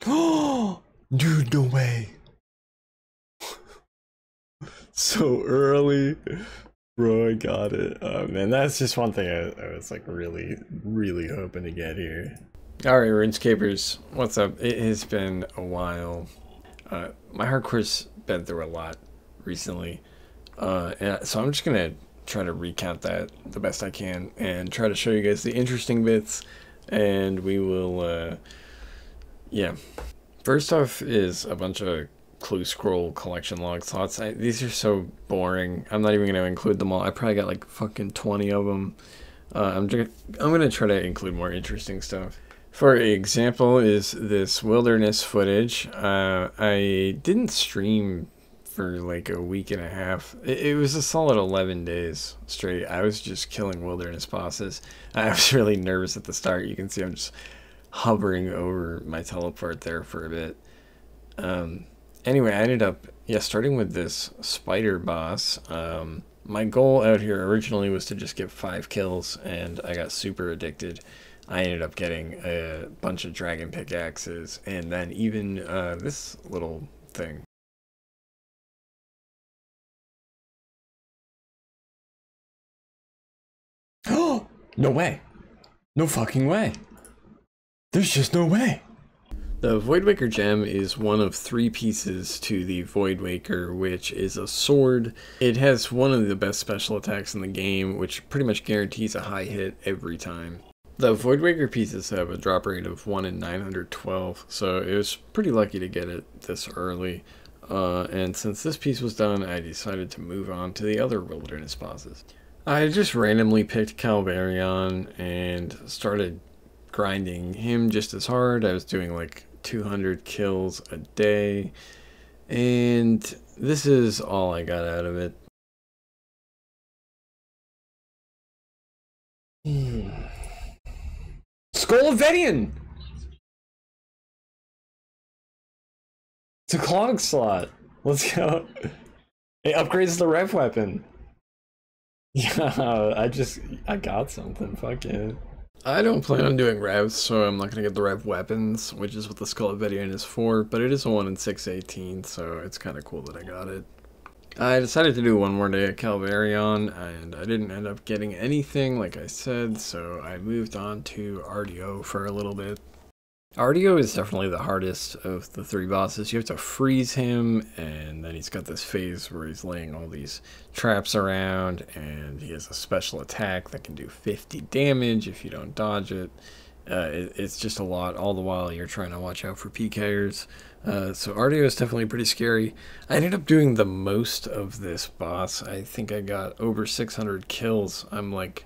Dude, no way. so early. Bro, I got it. Oh man, that's just one thing I, I was like really, really hoping to get here. Alright, RuneScapers, what's up? It has been a while. Uh, my hardcore's been through a lot recently. Uh, and so I'm just gonna try to recount that the best I can and try to show you guys the interesting bits and we will uh, yeah first off is a bunch of clue scroll collection log thoughts I, these are so boring i'm not even going to include them all i probably got like fucking 20 of them uh, i'm i'm going to try to include more interesting stuff for example is this wilderness footage uh, i didn't stream for like a week and a half. It, it, was a solid 11 days straight. I was just killing wilderness bosses. I was really nervous at the start. You can see I'm just hovering over my teleport there for a bit. Um, anyway, I ended up, yeah, starting with this spider boss. Um, my goal out here originally was to just get five kills, and I got super addicted. I ended up getting a bunch of dragon pickaxes, and then even uh, this little thing Oh, no way. No fucking way. There's just no way. The Voidwaker gem is one of three pieces to the Voidwaker, which is a sword. It has one of the best special attacks in the game, which pretty much guarantees a high hit every time. The Voidwaker pieces have a drop rate of 1 in 912, so it was pretty lucky to get it this early. Uh, and since this piece was done, I decided to move on to the other wilderness bosses. I just randomly picked Calvar'ion and started grinding him just as hard. I was doing like 200 kills a day. And this is all I got out of it. Hmm. Skull of Vet'ion! It's a clog slot. Let's go. It upgrades the rev weapon. Yeah, I just I got something. Fuck it. I don't plan on doing revs, so I'm not gonna get the rev weapons, which is what the Skull of Vet'ion is for. But it is a one in six eighteen, so it's kind of cool that I got it. I decided to do one more day at Calvar'ion, and I didn't end up getting anything, like I said, so I moved on to Artio for a little bit. Artio is definitely the hardest of the three bosses. You have to freeze him, and then he's got this phase where he's laying all these traps around, and he has a special attack that can do 50 damage if you don't dodge it. Uh, it it's just a lot, all the while you're trying to watch out for PKers. Uh, so Artio is definitely pretty scary. I ended up doing the most of this boss. I think I got over 600 kills. I'm like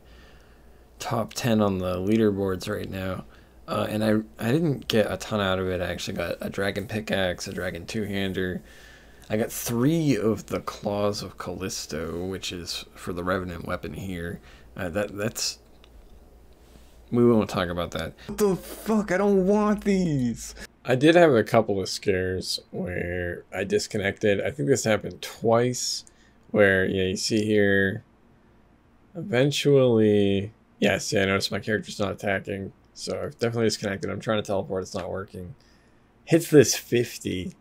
top 10 on the leaderboards right now. Uh, and I, I didn't get a ton out of it. I actually got a dragon pickaxe, a dragon two-hander. I got three of the claws of Callisto, which is for the revenant weapon here. Uh, that that's we won't talk about that. What the fuck? I don't want these. I did have a couple of scares where I disconnected. I think this happened twice. Where yeah, you see here. Eventually, yes, yeah, I noticed my character's not attacking so I've definitely disconnected. I'm trying to teleport. It's not working. Hits this 50.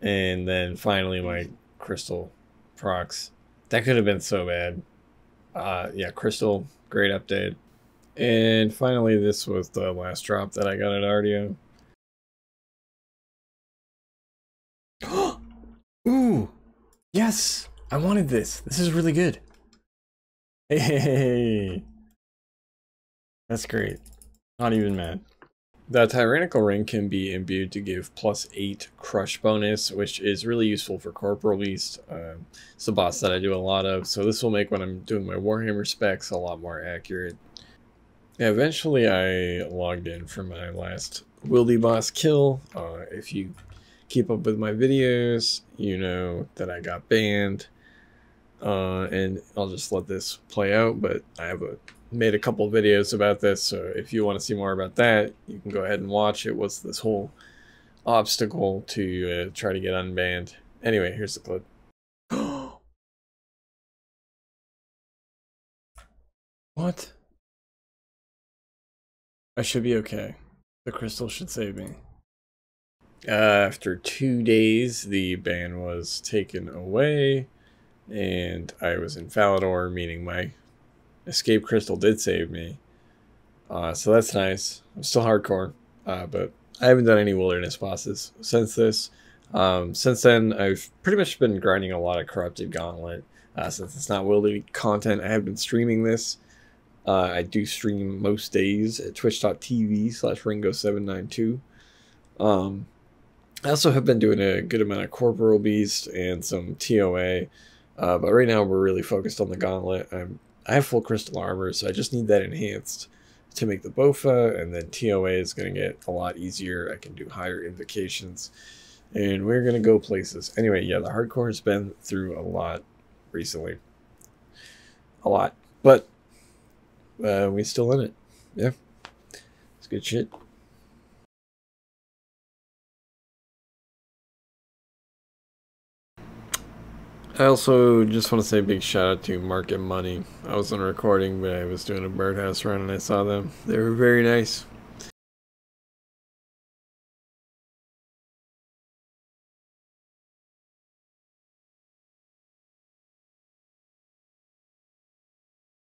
And then finally my crystal procs. That could have been so bad. Uh, yeah, crystal. Great update. And finally, this was the last drop that I got at Artio. Ooh! Yes! I wanted this. This is really good. Hey! That's great. Not even mad. The Tyrannical Ring can be imbued to give plus 8 crush bonus, which is really useful for Corporeal Beast. Uh, it's a boss that I do a lot of, so this will make when I'm doing my Warhammer specs a lot more accurate. Yeah, eventually I logged in for my last Wildy boss kill. Uh, if you keep up with my videos, you know that I got banned. Uh, and I'll just let this play out, but I have a made a couple videos about this, so if you want to see more about that, you can go ahead and watch it. What's this whole obstacle to uh, try to get unbanned? Anyway, here's the clip. what? I should be okay. The crystal should save me. Uh, after two days, the ban was taken away, and I was in Falador, meaning my escape crystal did save me. Uh, so that's nice. I'm still hardcore, uh, but I haven't done any wilderness bosses since this. Um, since then, I've pretty much been grinding a lot of Corrupted Gauntlet. Uh, since it's not Wildy content, I have been streaming this. Uh, I do stream most days at twitch.tv slash ringo792. Um, I also have been doing a good amount of Corporeal Beast and some TOA, uh, but right now we're really focused on the Gauntlet. I'm, I have full crystal armor, so I just need that enhanced to make the Bofa, and then TOA is going to get a lot easier. I can do higher invocations and we're gonna go places. Anyway, yeah, the hardcore has been through a lot recently, a lot, but uh, we still in it. Yeah, it's good shit. I also just want to say a big shout out to Market Money. I wasn't recording, but I was doing a birdhouse run and I saw them. They were very nice.